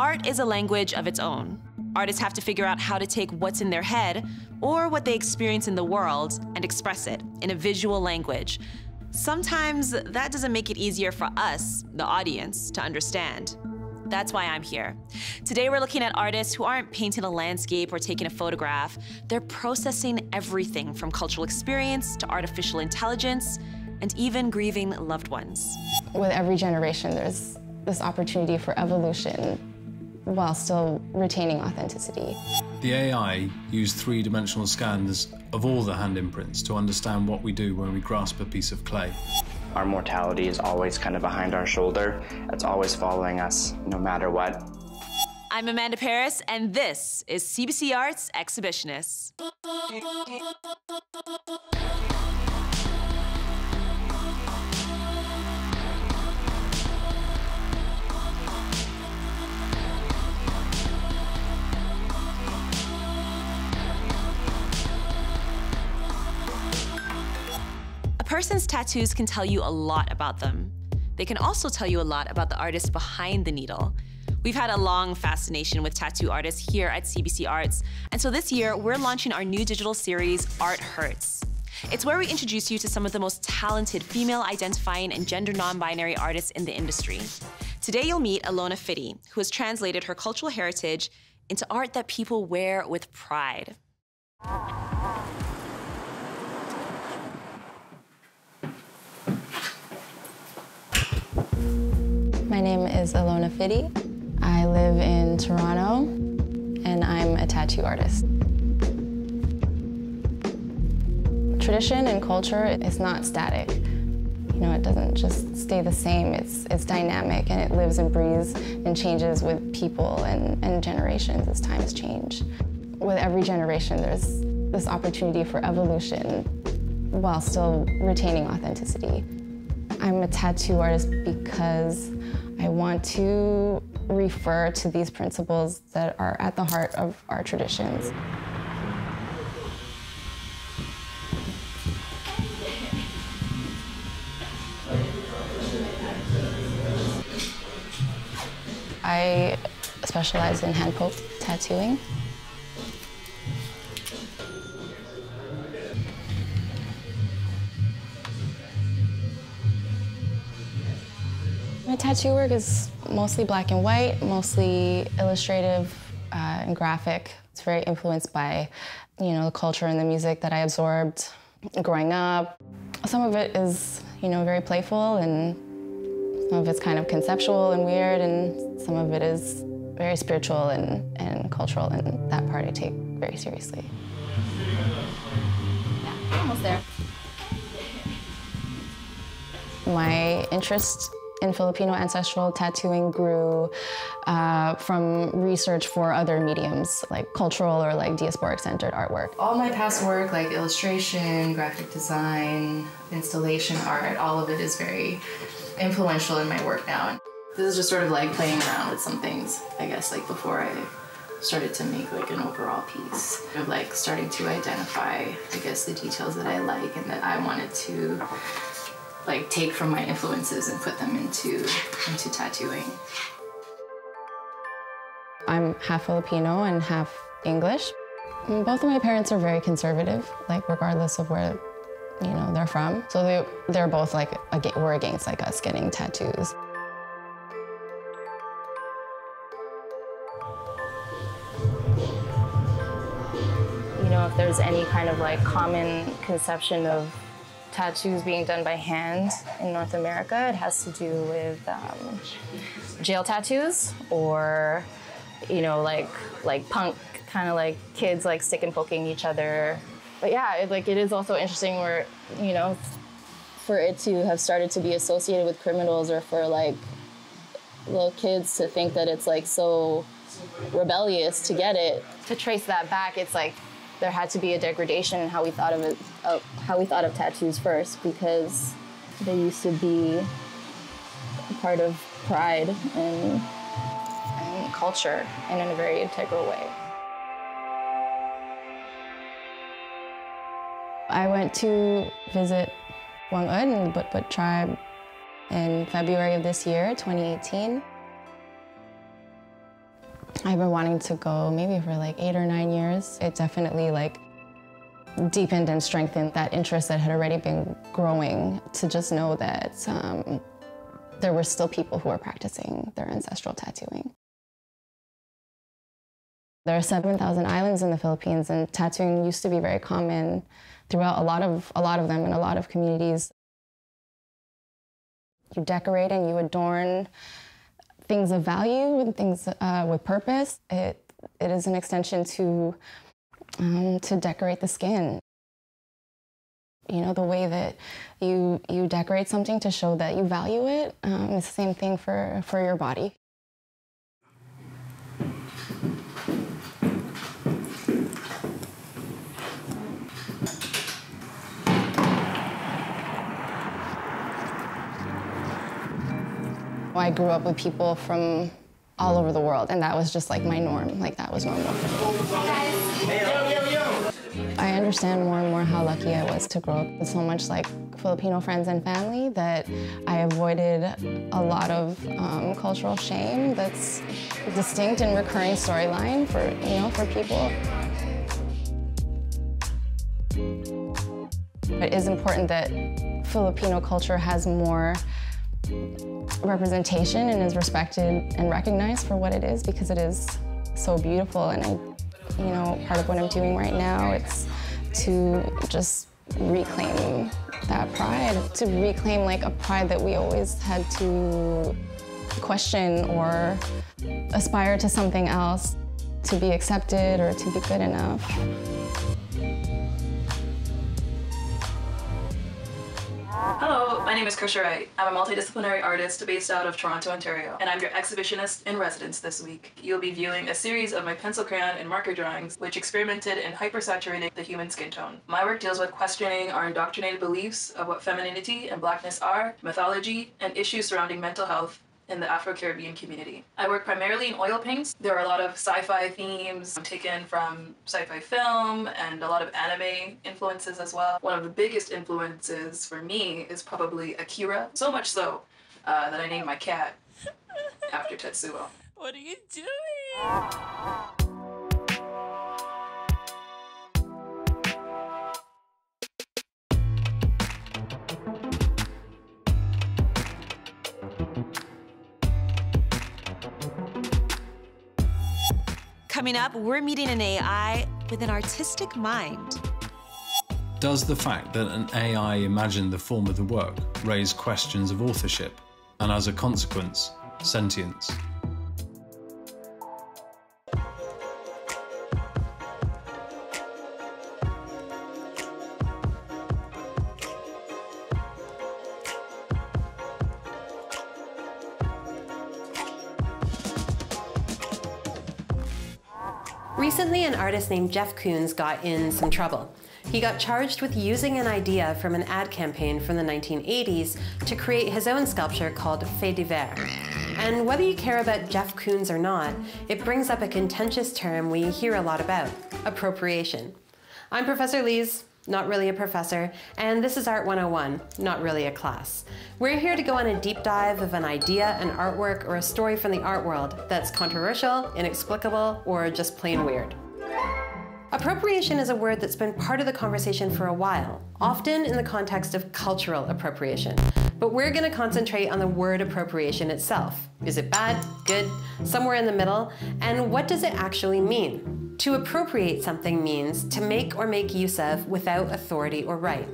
Art is a language of its own. Artists have to figure out how to take what's in their head or what they experience in the world and express it in a visual language. Sometimes that doesn't make it easier for us, the audience, to understand. That's why I'm here. Today we're looking at artists who aren't painting a landscape or taking a photograph. They're processing everything from cultural experience to artificial intelligence and even grieving loved ones. With every generation, there's this opportunity for evolution while still retaining authenticity. The AI used three-dimensional scans of all the hand imprints to understand what we do when we grasp a piece of clay. Our mortality is always kind of behind our shoulder. It's always following us, no matter what. I'm Amanda Parris, and this is CBC Arts Exhibitionists. Person's tattoos can tell you a lot about them. They can also tell you a lot about the artist behind the needle. We've had a long fascination with tattoo artists here at CBC Arts, and so this year we're launching our new digital series, Art Hurts. It's where we introduce you to some of the most talented female identifying and gender non binary artists in the industry. Today you'll meet Ilona Fiddy, who has translated her cultural heritage into art that people wear with pride. My name is Ilona Fiddy. I live in Toronto, and I'm a tattoo artist. Tradition and culture is not static. You know, it doesn't just stay the same. It's, it's dynamic, and it lives and breathes and changes with people and, and generations as times change. With every generation, there's this opportunity for evolution while still retaining authenticity. I'm a tattoo artist because I want to refer to these principles that are at the heart of our traditions. I specialize in hand poke tattooing. My tattoo work is mostly black and white, mostly illustrative uh, and graphic. It's very influenced by, you know, the culture and the music that I absorbed growing up. Some of it is, you know, very playful and some of it's kind of conceptual and weird and some of it is very spiritual and, and cultural and that part I take very seriously. Yeah, almost there. My interest in Filipino ancestral tattooing grew uh, from research for other mediums, like cultural or like diasporic-centered artwork. All my past work, like illustration, graphic design, installation art, all of it is very influential in my work now. This is just sort of like playing around with some things, I guess, like before I started to make like an overall piece of like starting to identify, I guess, the details that I like and that I wanted to like take from my influences and put them into into tattooing. I'm half Filipino and half English. Both of my parents are very conservative, like regardless of where you know they're from. So they they're both like were against like us getting tattoos. You know, if there's any kind of like common conception of tattoos being done by hand in North America. It has to do with um, jail tattoos or, you know, like like punk kind of like kids like stick and poking each other. But yeah, it, like it is also interesting where you know, for it to have started to be associated with criminals or for like little kids to think that it's like so rebellious to get it. To trace that back, it's like there had to be a degradation in how we thought of it, uh, how we thought of tattoos first, because they used to be part of pride and, and culture and in a very integral way. I went to visit Whang-od, the But tribe, in February of this year, 2018. I've been wanting to go maybe for like eight or nine years. It definitely like deepened and strengthened that interest that had already been growing to just know that um, there were still people who were practicing their ancestral tattooing. There are 7,000 islands in the Philippines, and tattooing used to be very common throughout a lot of, a lot of them in a lot of communities. You decorate and you adorn things of value and things uh, with purpose. It, it is an extension to, um, to decorate the skin. You know, the way that you, you decorate something to show that you value it um, is the same thing for, for your body. I grew up with people from all over the world, and that was just like my norm. Like that was normal I understand more and more how lucky I was to grow up with so much like Filipino friends and family that I avoided a lot of um, cultural shame that's a distinct and recurring storyline for you know for people. It is important that Filipino culture has more representation and is respected and recognized for what it is because it is so beautiful. And I, you know, part of what I'm doing right now, it's to just reclaim that pride, to reclaim like a pride that we always had to question or aspire to something else to be accepted or to be good enough. Hello, my name is Curtia Wright. I'm a multidisciplinary artist based out of Toronto, Ontario, and I'm your exhibitionist in residence this week. You'll be viewing a series of my pencil crayon and marker drawings which experimented in hypersaturating the human skin tone. My work deals with questioning our indoctrinated beliefs of what femininity and blackness are, mythology, and issues surrounding mental health, in the Afro-Caribbean community. I work primarily in oil paints. There are a lot of sci-fi themes taken from sci-fi film and a lot of anime influences as well. One of the biggest influences for me is probably Akira, so much so uh, that I named my cat after Tetsuo. What are you doing? Coming up, we're meeting an AI with an artistic mind. Does the fact that an AI imagined the form of the work raise questions of authorship and, as a consequence, sentience? Recently, an artist named Jeff Koons got in some trouble. He got charged with using an idea from an ad campaign from the 1980s to create his own sculpture called Fait d'Hiver. And whether you care about Jeff Koons or not, it brings up a contentious term we hear a lot about appropriation. I'm Professor Lees, not really a professor, and this is Art 101, not really a class. We're here to go on a deep dive of an idea, an artwork, or a story from the art world that's controversial, inexplicable, or just plain weird. Appropriation is a word that's been part of the conversation for a while, often in the context of cultural appropriation. But we're going to concentrate on the word appropriation itself. Is it bad, good, somewhere in the middle? And what does it actually mean? To appropriate something means to make or make use of without authority or right.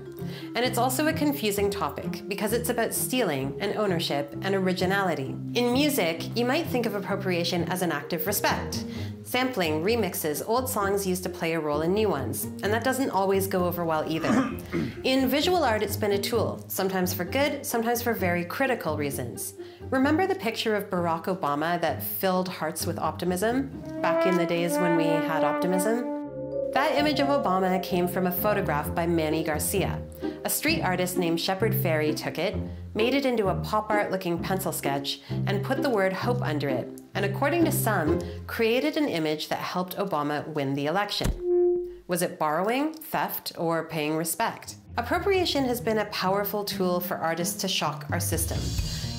And it's also a confusing topic because it's about stealing and ownership and originality. In music, you might think of appropriation as an act of respect. Sampling, remixes, old songs used to play a role in new ones, and that doesn't always go over well either. in visual art, it's been a tool, sometimes for good, sometimes for very critical reasons. Remember the picture of Barack Obama that filled hearts with optimism back in the days when we had optimism? That image of Obama came from a photograph by Mannie Garcia. A street artist named Shepard Fairey took it, made it into a pop art looking pencil sketch, and put the word hope under it, and according to some, created an image that helped Obama win the election. Was it borrowing, theft, or paying respect? Appropriation has been a powerful tool for artists to shock our system.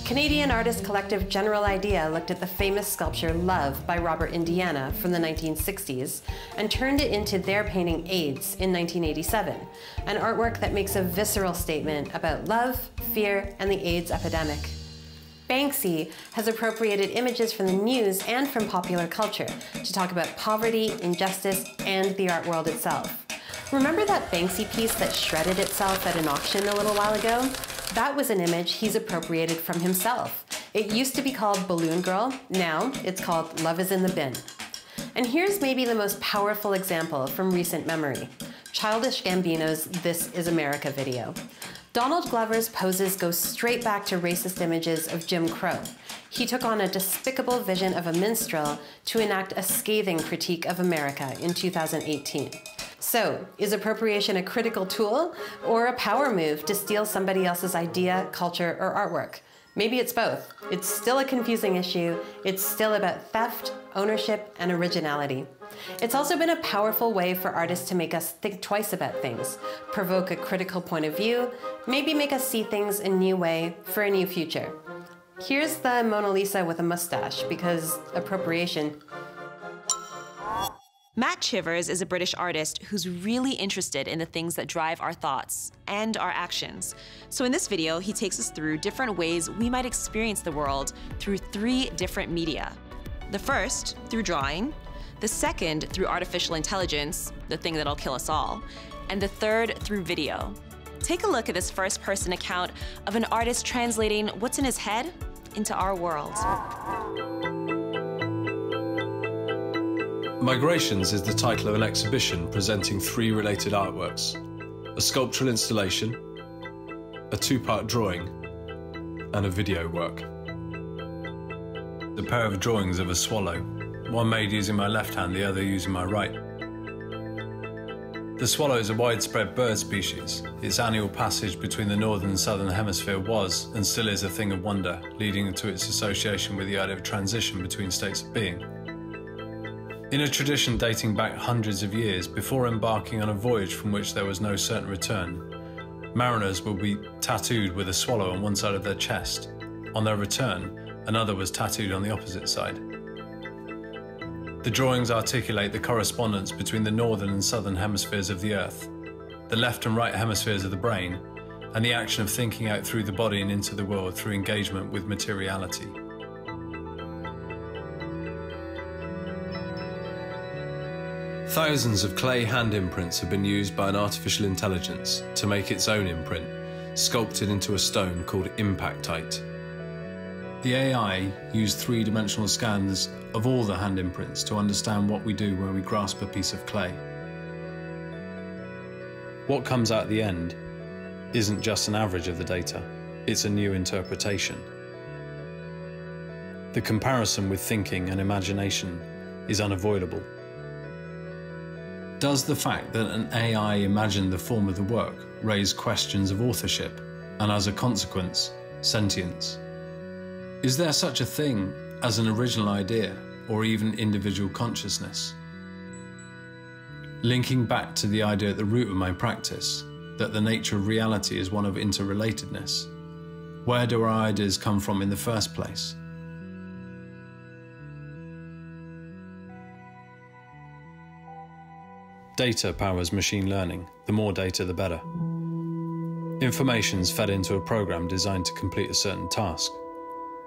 Canadian artist collective General Idea looked at the famous sculpture Love by Robert Indiana from the 1960s and turned it into their painting AIDS in 1987, an artwork that makes a visceral statement about love, fear, and the AIDS epidemic. Banksy has appropriated images from the news and from popular culture to talk about poverty, injustice, and the art world itself. Remember that Banksy piece that shredded itself at an auction a little while ago? That was an image he's appropriated from himself. It used to be called Balloon Girl, now it's called Love is in the Bin. And here's maybe the most powerful example from recent memory Childish Gambino's This Is America video. Donald Glover's poses go straight back to racist images of Jim Crow. He took on a despicable vision of a minstrel to enact a scathing critique of America in 2018. So, is appropriation a critical tool or a power move to steal somebody else's idea, culture, or artwork? Maybe it's both. It's still a confusing issue. It's still about theft, ownership, and originality. It's also been a powerful way for artists to make us think twice about things, provoke a critical point of view, maybe make us see things in a new way for a new future. Here's the Mona Lisa with a mustache, because appropriation. Matt Chivers is a British artist who's really interested in the things that drive our thoughts and our actions. So in this video, he takes us through different ways we might experience the world through three different media. The first, through drawing, the second through artificial intelligence, the thing that'll kill us all, and the third through video. Take a look at this first person account of an artist translating what's in his head into our world. Migrations is the title of an exhibition presenting three related artworks a sculptural installation, a two part drawing, and a video work. The pair of drawings of a swallow one made using my left hand, the other using my right. The swallow is a widespread bird species. Its annual passage between the northern and southern hemisphere was, and still is, a thing of wonder, leading to its association with the idea of transition between states of being. In a tradition dating back hundreds of years, before embarking on a voyage from which there was no certain return, mariners would be tattooed with a swallow on one side of their chest. On their return, another was tattooed on the opposite side. The drawings articulate the correspondence between the northern and southern hemispheres of the Earth, the left and right hemispheres of the brain, and the action of thinking out through the body and into the world through engagement with materiality. Thousands of clay hand imprints have been used by an artificial intelligence to make its own imprint, sculpted into a stone called impactite. The AI used three dimensional scans of all the hand imprints to understand what we do when we grasp a piece of clay. What comes out at the end isn't just an average of the data, it's a new interpretation. The comparison with thinking and imagination is unavoidable. Does the fact that an AI imagined the form of the work raise questions of authorship and, as a consequence, sentience? Is there such a thing as an original idea or even individual consciousness? Linking back to the idea at the root of my practice that the nature of reality is one of interrelatedness, where do our ideas come from in the first place? Data powers machine learning. The more data, the better. Information is fed into a program designed to complete a certain task.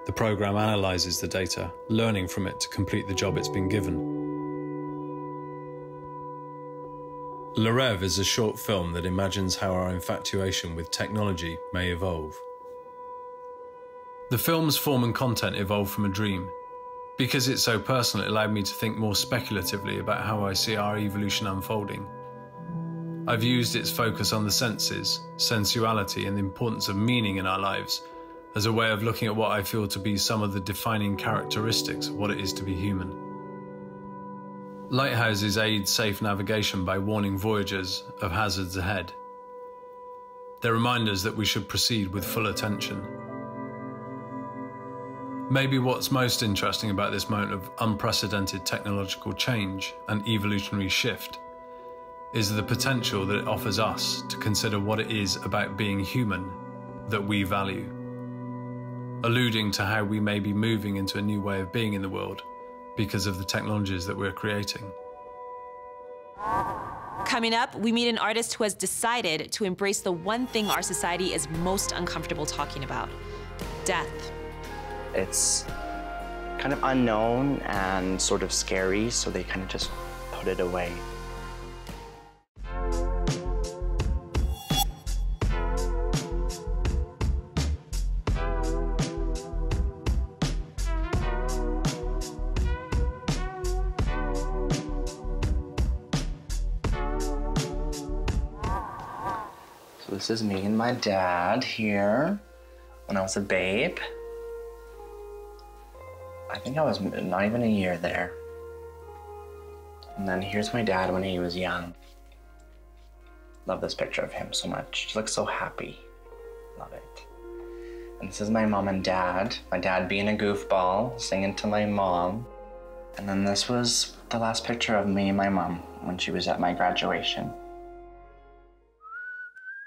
The program analyzes the data, learning from it to complete the job it's been given. Le Rêve is a short film that imagines how our infatuation with technology may evolve. The film's form and content evolved from a dream. Because it's so personal, it allowed me to think more speculatively about how I see our evolution unfolding. I've used its focus on the senses, sensuality, and the importance of meaning in our lives as a way of looking at what I feel to be some of the defining characteristics of what it is to be human. Lighthouses aid safe navigation by warning voyagers of hazards ahead. They're reminders that we should proceed with full attention. Maybe what's most interesting about this moment of unprecedented technological change and evolutionary shift is the potential that it offers us to consider what it is about being human that we value. alluding to how we may be moving into a new way of being in the world because of the technologies that we're creating. Coming up, we meet an artist who has decided to embrace the one thing our society is most uncomfortable talking about death. It's kind of unknown and sort of scary, so they kind of just put it away. So this is me and my dad here when I was a babe. I think I was not even a year there. And then here's my dad when he was young. Love this picture of him so much. He looks so happy. Love it. And this is my mom and dad. My dad being a goofball, singing to my mom. And then this was the last picture of me and my mom when she was at my graduation.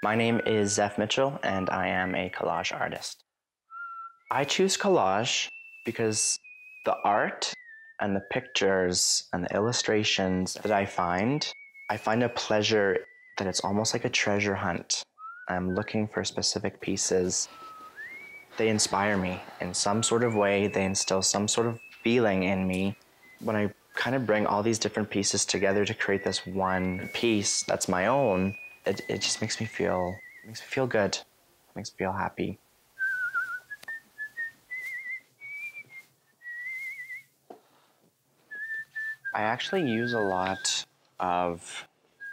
My name is Zeph Mitchell, and I am a collage artist. I choose collage because the art and the pictures and the illustrations that I find, I find a pleasure that it's almost like a treasure hunt. I'm looking for specific pieces. They inspire me in some sort of way, they instill some sort of feeling in me. When I kind of bring all these different pieces together to create this one piece that's my own, it, it just makes me feel makes me feel good. Makes me feel happy. I actually use a lot of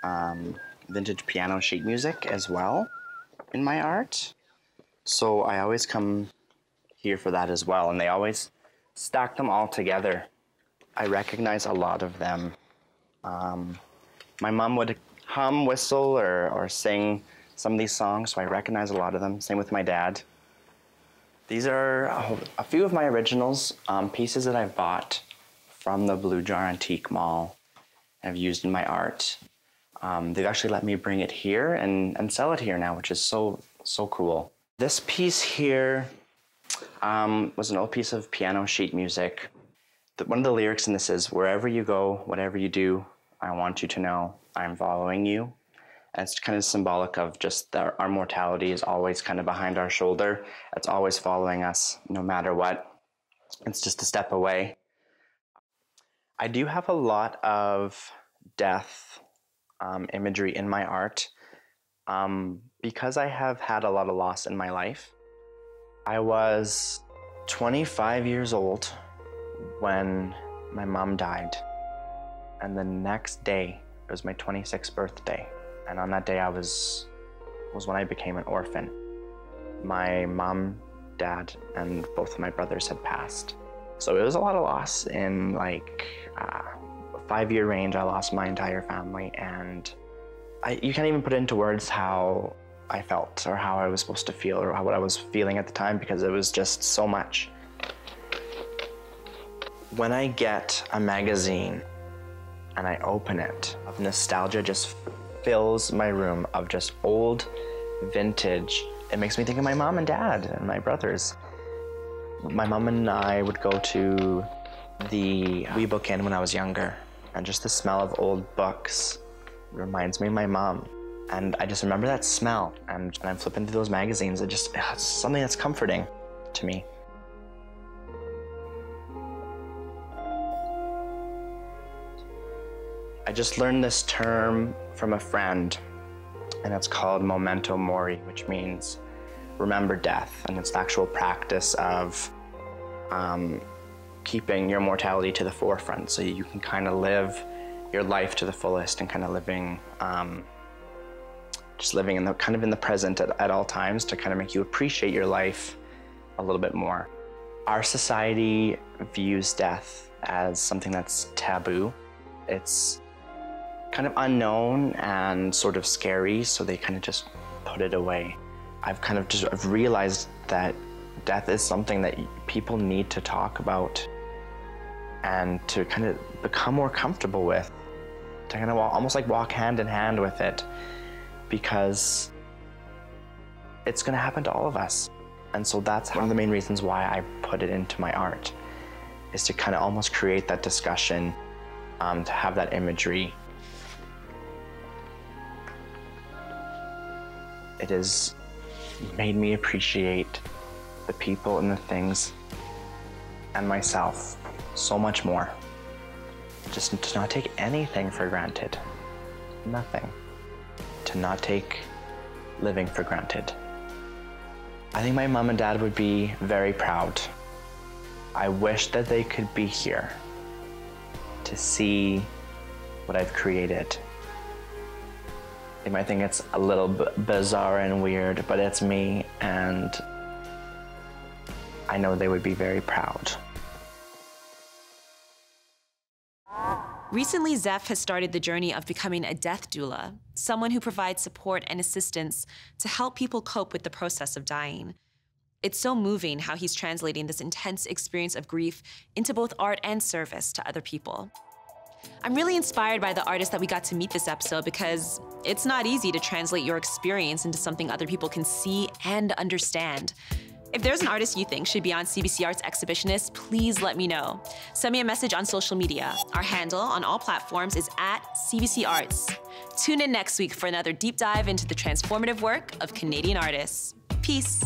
um, vintage piano sheet music as well in my art. So I always come here for that as well, and they always stack them all together. I recognize a lot of them. Um, my mom would hum, whistle, or, or sing some of these songs, so I recognize a lot of them. Same with my dad. These are a, few of my originals, um, pieces that I've bought from the Blue Jar Antique Mall I've used in my art. Um, they've actually let me bring it here and, and sell it here now, which is so, so cool. This piece here um, was an old piece of piano sheet music. The, one of the lyrics in this is, wherever you go, whatever you do, I want you to know I'm following you. And it's kind of symbolic of just that our mortality is always kind of behind our shoulder. It's always following us no matter what. It's just a step away. I do have a lot of death um, imagery in my art um, because I have had a lot of loss in my life. I was 25 years old when my mom died. And the next day, it was my 26th birthday. And on that day, I was, was when I became an orphan. My mom, dad, and both of my brothers had passed. So it was a lot of loss in like uh, five year range. I lost my entire family, and I, you can't even put into words how I felt or how I was supposed to feel or how, what I was feeling at the time because it was just so much. When I get a magazine and I open it, of nostalgia just fills my room of just old, vintage. It makes me think of my mom and dad and my brothers. My mom and I would go to the Wee Book Inn when I was younger, and just the smell of old books reminds me of my mom. And I just remember that smell, and when I'm flipping through those magazines, it just it's something that's comforting to me. I just learned this term from a friend, and it's called memento mori, which means remember death. And it's the actual practice of um, keeping your mortality to the forefront so you can kind of live your life to the fullest and kind of living um, just living in the kind of in the present at, at all times to kind of make you appreciate your life a little bit more. Our society views death as something that's taboo. It's kind of unknown and sort of scary, so they kind of just put it away. I've kind of just I've realized that death is something that people need to talk about and to kind of become more comfortable with, to kind of almost like walk hand in hand with it, because it's going to happen to all of us. And so that's one of the main reasons why I put it into my art, is to kind of almost create that discussion, um, to have that imagery. It has made me appreciate the people and the things and myself so much more. Just to not take anything for granted. Nothing. To not take living for granted. I think my mom and dad would be very proud. I wish that they could be here to see what I've created. They might think it's a little bit bizarre and weird, but it's me, and I know they would be very proud. Recently, Zeph has started the journey of becoming a death doula, someone who provides support and assistance to help people cope with the process of dying. It's so moving how he's translating this intense experience of grief into both art and service to other people. I'm really inspired by the artist that we got to meet this episode because it's not easy to translate your experience into something other people can see and understand. If there's an artist you think should be on CBC Arts Exhibitionist, please let me know. Send me a message on social media. Our handle on all platforms is at CBC Arts. Tune in next week for another deep dive into the transformative work of Canadian artists. Peace.